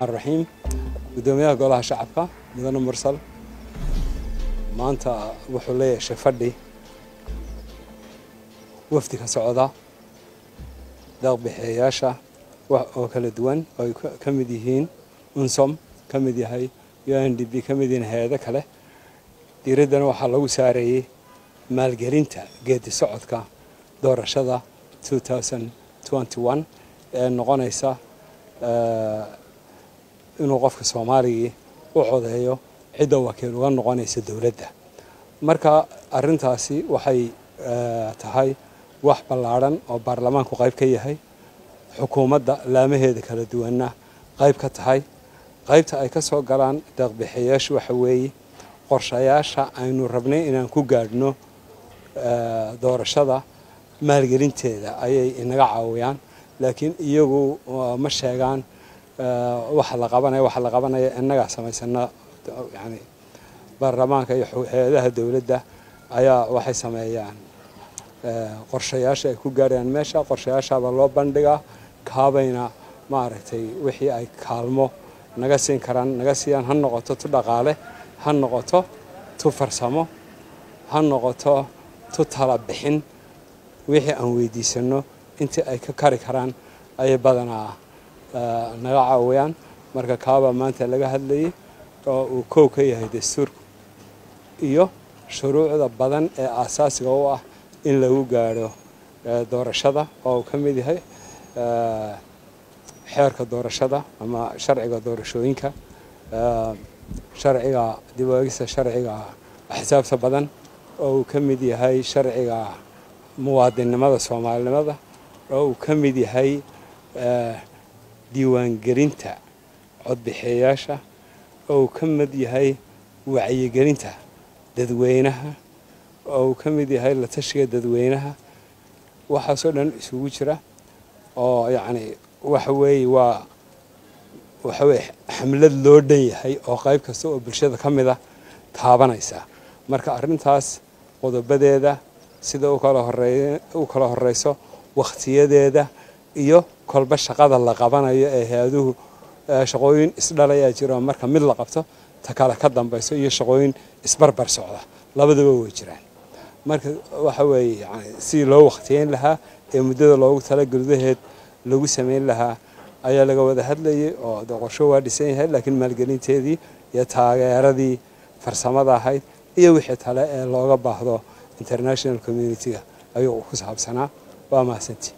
raxiim guddoomiyaha golaha shacabka mudane mursal. Maanta wuxuu la yeeshay fadhi wafdi ka socda. Deeqbixeeyaasha oo kala duwan oo ay ka mid yihiin. Unsom ka mid yahay. U n d b ka mid yihiin hay'ado kale. Diiraddana waxaa lagu saareeyey maalgelinta geedi socodka doorashada ee noqonaysa inuu qofka soomaaligii u codeeyo cidda wakiil uga noqonaysa dowladda. Marka arintaasi waxay tahay wax ballaadhan oo baarlamaanku qayb ka yahay xukuumadda laamaheeda kala duwanna qayb ka tahay. Qaybta ay ka soo galaan deeqbixayaashu waxa weeye qorshayaasha aynu rabnay inaan ku gaadhno doorashada maalgelinteeda ayay inaga caawiyaan laakiin iyagu ma sheegaan waxa la qabanaya waxa la qabanaya innagaa samaysana yani baarlamaanka iyo hay'adaha dowladda ayaa waxay sameeyaan. Qorshayaasha ay ku gaarayaan meesha qorshayaashaabaa loo bandhigaa kaabayna maaragtay wixii ay kaalmo naga siin karaan naga siiyaan ha noqoto tu dhaqaale ha noqoto tu farsamo ha noqoto tu tala bixin. Wixii aan weydiisano intii ay ka kari karaan ayay badanaa naga caawiyaan marka kaabaa maanta laga hadlayay oo uu kow ka yahay dastuurku iyo shuruucda badan ee aasaasiga u ah in lagu gaadho doorashada oo uu ka mid yahay xeerka doorashada ama sharciga doorashooyinka sharciga dib-u-eegista sharciga xisaabta badan oo uu ka mid yahay sharciga muwaadinnimada soomaalinimada oo uu ka mid yahay diiwaangelinta codbixeeyaasha oo uu ka mid yahay wacyigelinta dadweynaha oo uu ka mid yahay la tashiga dadweynaha waxaasoo dhan isugu jira oo yacni waxa weeye waa waxa weye xamlad loo dhan yahay oo qayb kasta oo bulshada ka mida taabanaysa. Marka arrintaas qodobadeeda sida u kala horeyso wakhtiyadeeda iyo kolba shaqada la qabanayo ee hay'aduhu shaqooyin isdhalayaa jiro marka mid la qabto ta kale ka dambayso iyo shaqooyin isbarbar socda. Labadaba way jiraan. Marka waxa weeye yani sidii loo wakhtiyeyn lahaa ee muddada loogu tala gudaheed lagu samayn lahaa ayaa laga wada hadlayay oo qorsho waa dhisan yahay laakiin maalgelinteedii iyo taageeradii farsamada ahayd iyo wixii tale ee looga baahdo international communitiga ayuu ku saabsanaa. Waa mahadsantii